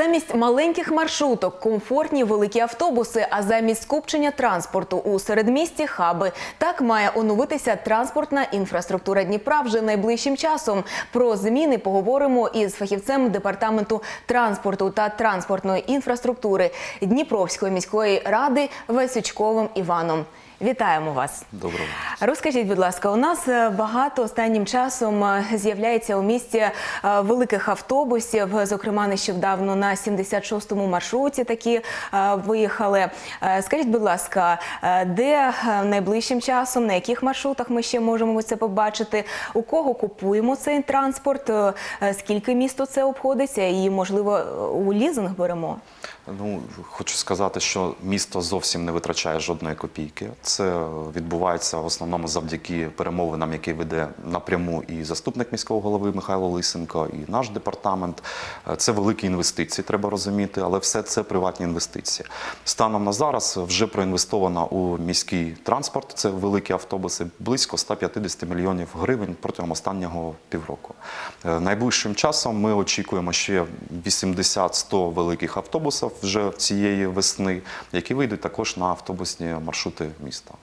Замість маленьких маршруток, комфортні великі автобуси, а замість скупчення транспорту у середмісті хаби. Так має оновитися транспортна інфраструктура Дніпра вже найближчим часом. Про зміни поговоримо із фахівцем департаменту транспорту та транспортної інфраструктури Дніпровської міської ради Васючковим Іваном. Вітаємо вас. Доброго. Розкажіть, будь ласка, у нас е, багато останнім часом е, з'являється у місті е, великих автобусів. Зокрема, нещодавно на 76-му маршруті такі виїхали. Скажіть, будь ласка, де найближчим часом, на яких маршрутах ми ще можемо це побачити? У кого купуємо цей транспорт? Скільки місто це обходиться? І можливо у лізинг беремо? Ну хочу сказати, що місто зовсім не витрачає жодної копійки. Це відбувається в основному завдяки перемовинам, які веде напряму і заступник міського голови Михайло Лисенко, і наш департамент. Е, Це великі інвестиції, треба розуміти, але все це приватні інвестиції. Станом на зараз вже проінвестовано у міський транспорт. Це великі автобуси, близько 150 мільйонів гривень протягом останнього півроку. Е, Найближчим часом ми очікуємо ще 80-100 великих автобусів вже цієї весни, які вийдуть також на автобусні маршрути міста.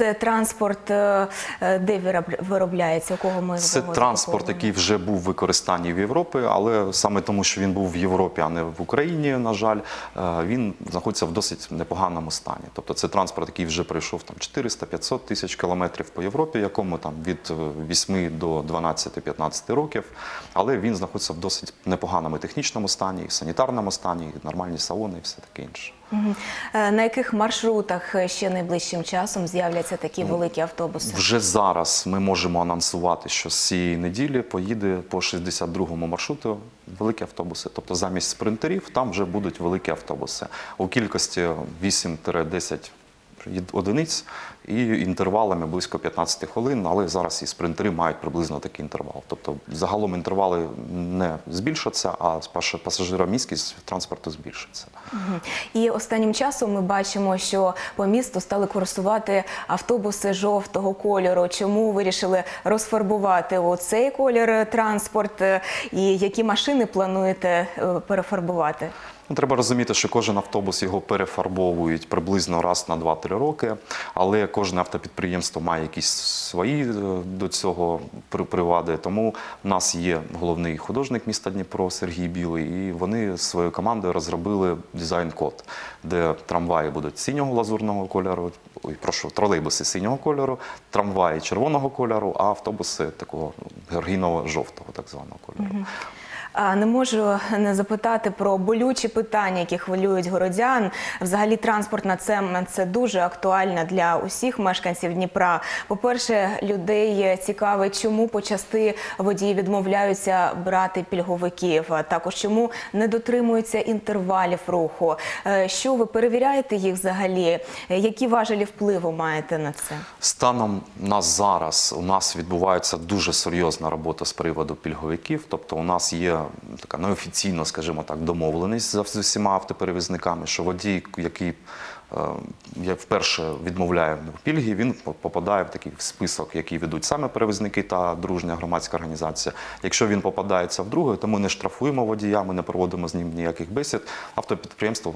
Це транспорт, е, е, де виробляється, у кого ми Це транспорт, який вже був в використанні в Європі, але саме тому, що він був в Європі, а не в Україні, на жаль, е, він знаходиться в досить непоганому стані. Тобто це транспорт, який вже пройшов там 400-500 тисяч кілометрів по Європі, якому там від е, 8 до 12-15 років, але він знаходиться в досить непоганому технічному стані, і санітарному стані, і нормальні салони, і все таке інше. Е, На яких маршрутах е, ще найближчим часом з'являться такі Ну, великі автобуси? Вже зараз ми можемо анонсувати, що з цієї неділі поїде по 62-му маршруту великі автобуси. Тобто замість спринтерів там вже будуть великі автобуси у кількості 8-10 одиниць і інтервалами близько 15 хвилин, але зараз і спринтери мають приблизно такий інтервал. Тобто загалом інтервали не збільшаться, а пас- пасажироміськість транспорту збільшиться. І останнім часом ми бачимо, що по місту стали курсувати автобуси жовтого кольору. Чому вирішили розфарбувати оцей колір транспорт? І які машини плануєте е, перефарбувати? Ну, треба розуміти, що кожен автобус його перефарбовують приблизно раз на 2-3 роки, але кожне автопідприємство має якісь свої е, до цього привади. Тому в нас є головний художник міста Дніпро Сергій Білий, і вони своєю командою розробили дизайн-код, де трамваї будуть синього лазурного кольору, ой, прошу, тролейбуси синього кольору, трамваї червоного кольору, а автобуси такого георгіново-жовтого, так званого кольору. Не можу не запитати про болючі питання, які хвилюють городян. Взагалі, транспортна це, дуже актуальна для усіх мешканців Дніпра. По-перше, людей цікавить, чому почасти водії відмовляються брати пільговиків. Також чому не дотримуються інтервалів руху. Е, Що ви перевіряєте їх взагалі? Які важелі впливу маєте на це? Станом на зараз у нас відбувається дуже серйозна робота з приводу пільговиків. Тобто, у нас є така неофіційно, скажімо так, домовленість з усіма автоперевізниками, що водій, який е, як вперше відмовляє пільги, він попадає в такий список, який ведуть саме перевізники та дружня громадська організація. Якщо він попадається в вдруге, то ми не штрафуємо водія, ми не проводимо з ним ніяких бесід. Автопідприємство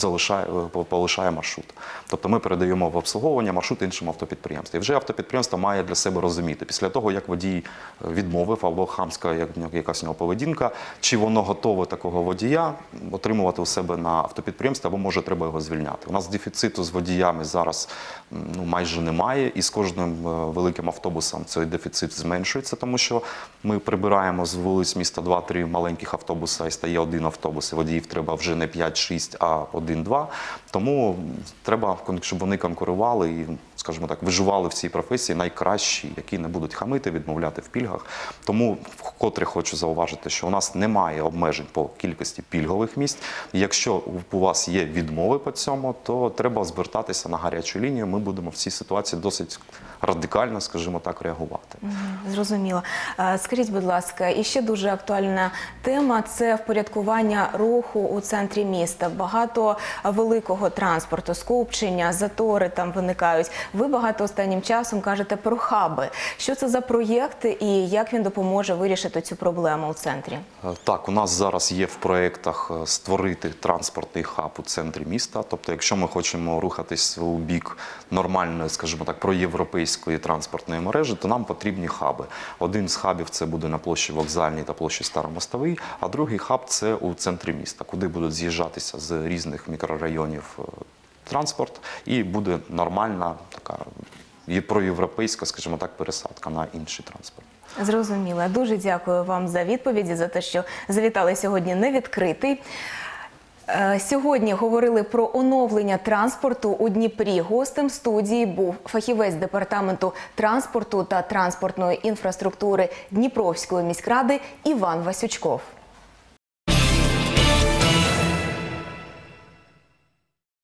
залишає полишає маршрут. Тобто ми передаємо в обслуговування маршрут іншому автопідприємству. І вже автопідприємство має для себе розуміти після того, як водій відмовив або хамська як якась у нього поведінка, чи воно готове такого водія отримувати у себе на автопідприємстві, або може треба його звільняти. У нас дефіциту з водіями зараз ну майже немає, і з кожним е, великим автобусом цей дефіцит зменшується, тому що ми прибираємо з вулиць міста 2-3 маленьких автобуса і стає один автобус, і водіїв треба вже не 5-6, а 1-2. Тому треба, щоб вони конкурували і, скажімо так, виживали в цій професії найкращі, які не будуть хамити, відмовляти в пільгах. Тому вкотре хочу зауважити, що у нас немає обмежень по кількості пільгових місць. Якщо у вас є відмови по цьому, то треба звертатися на гарячу лінію. Ми будемо в цій ситуації досить радикально, скажімо так, реагувати. Зрозуміло. Е, Скажіть, будь ласка, і ще дуже актуальна тема це впорядкування руху у центрі міста. Багато великого транспорту, скупчення, затори там виникають. Ви багато останнім часом кажете про хаби. Що це за проєкт і як він допоможе вирішити цю проблему у центрі? Е, Так, у нас зараз є в проєктах е, створити транспортний хаб у центрі міста. Тобто, якщо ми хочемо рухатись у бік нормальної, скажімо так, проєвропейської транспортної мережі, то нам потрібні хаби. Один з хабів це буде на площі Вокзальній та площі Старомостовий, а другий хаб це у центрі міста, куди будуть з'їжджатися з різних мікрорайонів е, транспорт, і буде нормальна така проєвропейська, скажімо так, пересадка на інший транспорт. Зрозуміло. Дуже дякую вам за відповіді, за те, що завітали сьогодні невідкритий. Е, Сьогодні говорили про оновлення транспорту у Дніпрі. Гостем студії був фахівець департаменту транспорту та транспортної інфраструктури Дніпровської міськради Іван Васючков.